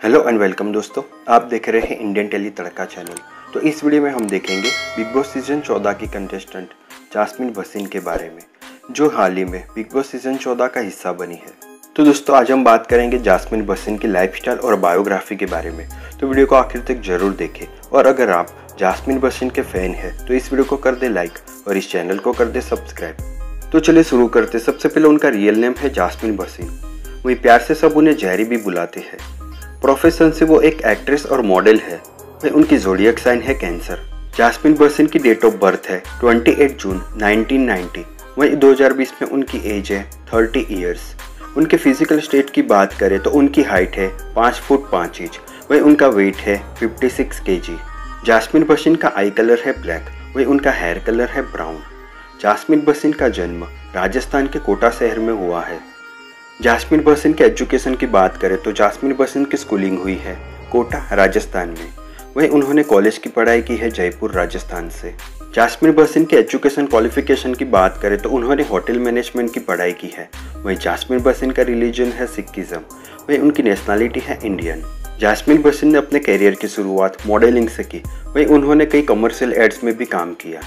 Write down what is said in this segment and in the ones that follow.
Hello and welcome दोस्तों, आप देख रहे हैं इंडियन टेली तड़का चैनल। तो इस वीडियो में हम देखेंगे बिग बॉस सीज़न 14 की कंटेस्टेंट जासमिन वसीन के बारे में, जो हाल ही में बिग बॉस सीज़न 14 का हिस्सा बनी है। तो दोस्तों, आज हम बात करेंगे जासमिन वसीन की लाइफस्टाइल और बायोग्राफी के बारे में। तो वीडियो को आखिर तक ज़रूर देखें और अगर आप जासमिन वसीन के फ़ैन हैं तो इस वीडियो को कर दे लाइक और इस चैनल को कर दे सब्सक्राइब तो चलिए शुरू करते सबसे पहले उनका रियल नेम है जासमिन वसीन। वही प्यार से सब उन्हें जहरी भी बुलाते हैं। प्रोफेशन से वो एक एक्ट्रेस और मॉडल है। वही उनकी जोडियक साइन है कैंसर। जासमिन बर्सिन की डेट ऑफ़ बर्थ है 28 जून 1990 वही 2020 में उनकी एज है 30 इयर्स। उनके फ़िज़िकल स्टेट की बात करें तो उनकी हाइट है, पाँच फुट पाँच इंच। वही उनका वेट है 56 सिक्स के जी जासमिन बसिन का आई कलर है ब्लैक, वही उनका हेयर कलर है ब्राउन। जासमिन बसिन का जन्म राजस्थान के कोटा शहर में हुआ है। जासमिन बसिन के एजुकेशन की बात करें तो जासमिन बसिन की स्कूलिंग हुई है कोटा, राजस्थान में। वहीं उन्होंने कॉलेज की पढ़ाई की है जयपुर, राजस्थान से। जासमिन बसिन के एजुकेशन क्वालिफिकेशन की बात करें तो उन्होंने होटल मैनेजमेंट की पढ़ाई की है। वहीं जासमिन बसिन का रिलीजन है सिक्किज़म। वहीं उनकी नेशनलिटी है इंडियन। जासमिन बसिन ने अपने करियर की शुरुआत मॉडलिंग से की। वहीं उन्होंने कई कमर्शियल एड्स में भी काम किया।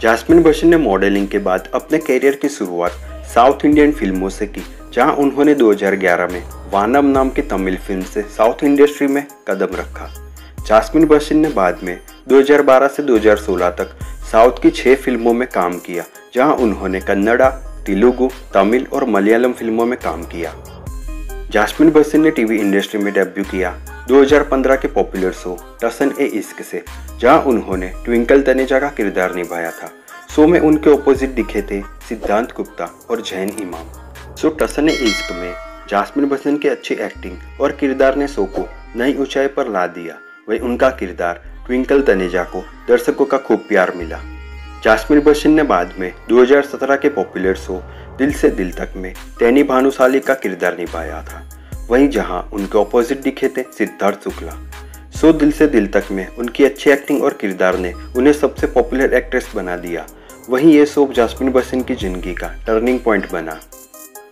जासमिन बसिन ने मॉडलिंग के बाद अपने करियर की शुरुआत साउथ इंडियन फ़िल्मों से की, जहाँ उन्होंने 2011 में वानम नाम की तमिल फ़िल्म से साउथ इंडस्ट्री में कदम रखा। जासमिन बसिन ने बाद में 2012 से 2016 तक साउथ की छह फ़िल्मों में काम किया, जहाँ उन्होंने कन्नड़ा, तेलुगु, तमिल और मलयालम फ़िल्मों में काम किया। जासमिन बसिन ने टीवी इंडस्ट्री में डेब्यू किया 2015 के पॉपुलर शो टसन ए इश्क से, जहाँ उन्होंने ट्विंकल तनेजा का किरदार निभाया था। शो में उनके ओपोजिट दिखे थे, सिद्धांत गुप्ता और जैन इमाम। सो टसन इश्क में जासमिन बसन की अच्छी एक्टिंग और किरदार ने शो को नई ऊंचाई पर ला दिया। वही उनका किरदार ट्विंकल तनेजा को, दर्शकों का खूब प्यार मिला। जासमिन बसन ने बाद में 2017 के पॉपुलर शो दिल से दिल तक में तैनी भानुशाली का किरदार निभाया था। वहीं जहाँ उनके ऑपोजिट दिखे थे, सिद्धार्थ शुक्ला। सो दिल से दिल तक में उनकी अच्छी एक्टिंग और किरदार ने उन्हें सबसे पॉपुलर एक्ट्रेस बना दिया। वहीं ये शो जासमिन बसिन की ज़िंदगी का टर्निंग पॉइंट बना।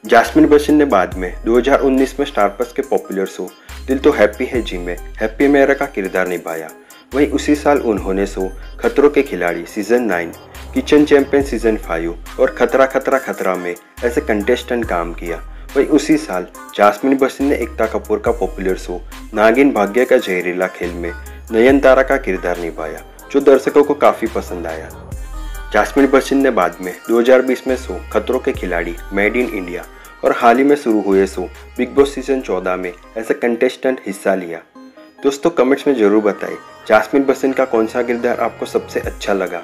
जासमिन बसिन ने बाद में 2019 में स्टार प्लस के popular show Dil Toh happy है जी में हैप्पी मेरा का किरदार निभाया। वहीं उसी साल उन्होंने show Khatron Ke Khiladi season nine kitchen champion season five और खतरा खतरा खतरा में ऐसे कंटेस्टेंट काम किया। वहीं उसी साल जासमिन बसिन ने एकता कपूर का पॉपुलर शो नागिन भाग्य का जहरीला खेल में नयन तारा का किरदार निभाया, जो दर्शकों को काफ़ी पसंद आया। जासमिन बसिन ने बाद में 2020 में शो खतरों के खिलाड़ी मेड इन इंडिया और हाल ही में शुरू हुए शो बिग बॉस सीज़न 14 में एज ए कंटेस्टेंट हिस्सा लिया। दोस्तों कमेंट्स में ज़रूर बताएँ, जासमिन बसिन का कौन सा किरदार आपको सबसे अच्छा लगा?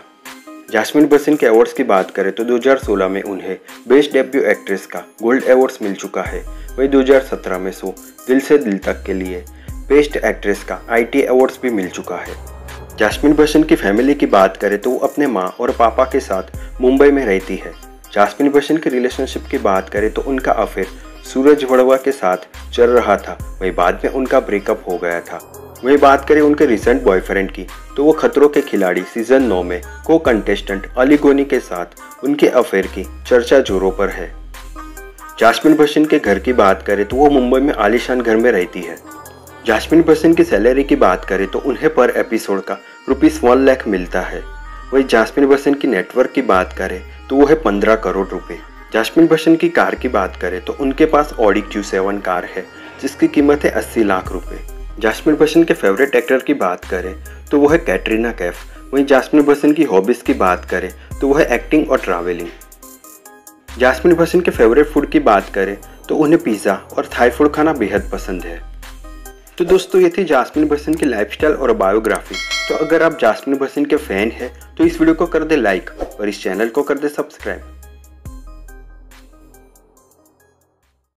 जासमिन बसिन के अवार्ड्स की बात करें तो 2016 में उन्हें बेस्ट डेब्यू एक्ट्रेस का गोल्ड अवार्ड्स मिल चुका है। वही 2017 में शो दिल से दिल तक के लिए बेस्ट एक्ट्रेस का आई अवार्ड्स भी मिल चुका है। जासमिन बसन की फैमिली की बात करें तो वो अपने माँ और पापा के साथ मुंबई में रहती है। जासमिन बसन की रिलेशनशिप की बात करें तो उनका अफेयर सूरज वड़वा के साथ चल रहा था। वही बाद में उनका ब्रेकअप हो गया था। वही बात करें उनके रिसेंट बॉयफ्रेंड की तो वो खतरों के खिलाड़ी सीज़न नौ में को कंटेस्टेंट अली गोनी के साथ उनके अफेयर की चर्चा जोरों पर है। जासमिन बसन के घर की बात करें तो वो मुंबई में आलिशान घर में रहती है। जासमिन बसन की सैलरी की बात करें तो उन्हें पर एपिसोड का रुपीस वन लाख मिलता है। वही जासमिन बसन की नेटवर्क की बात करें तो वो है पंद्रह करोड़ रुपए। जासमिन बसन की कार की बात करें तो उनके पास ऑडी क्यू सेवन कार है, जिसकी कीमत है अस्सी लाख रुपए। जासमिन बसन के फेवरेट एक्टर की बात करें तो वो है कैटरीना कैफ वहीं जासमिन बसन की हॉबीज़ की बात करें तो वो है एक्टिंग और ट्रैवलिंग जासमिन बसन के फेवरेट फ़ूड की बात करें तो उन्हें पिज़्ज़ा और थाई फ़ूड खाना बेहद पसंद है। तो दोस्तों, ये थी जासमिन भसन की लाइफस्टाइल और बायोग्राफी तो अगर आप जासमिन भसन के फ़ैन हैं तो इस वीडियो को कर दे लाइक और इस चैनल को कर दे सब्सक्राइब